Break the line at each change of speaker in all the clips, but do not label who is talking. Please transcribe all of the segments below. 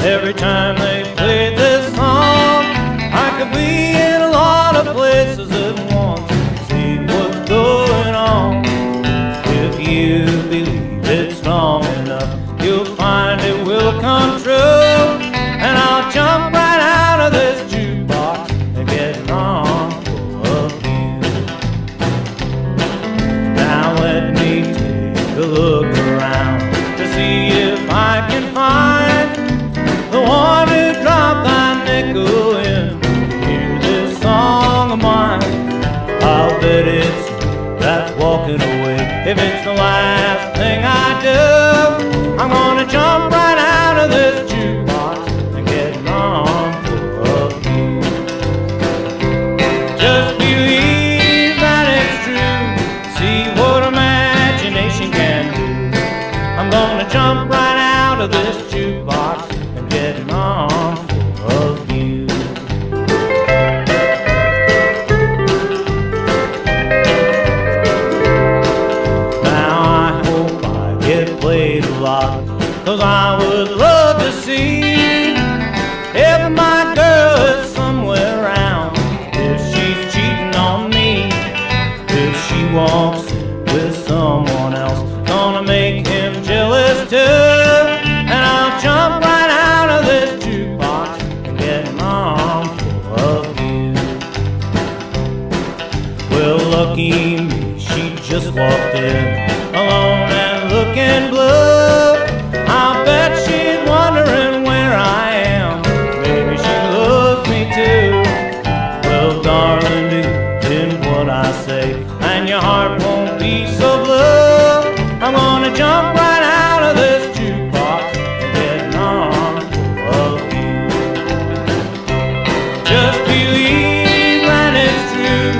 every time If it's the last thing I do, I'm gonna jump right out of this jukebox and get on full of you. Just believe that it's true. See what imagination can do. I'm gonna jump right out of this lot, cause I would love to see if my girl is somewhere around, if she's cheating on me, if she walks with someone else, gonna make him jealous too. And I'll jump right out of this jukebox and get on full of you. Well, lucky me, she just walked in, alone looking blue. I bet she's wondering where I am. Maybe she loves me too. Well, darling, do in what I say, and your heart won't be so blue. I'm gonna jump right out of this jukebox and get on full of you. Just believe that it's true.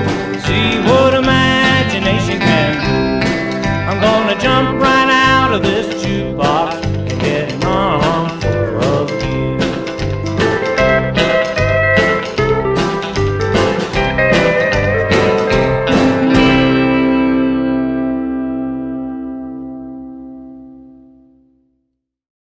See what imagination can do. I'm gonna jump right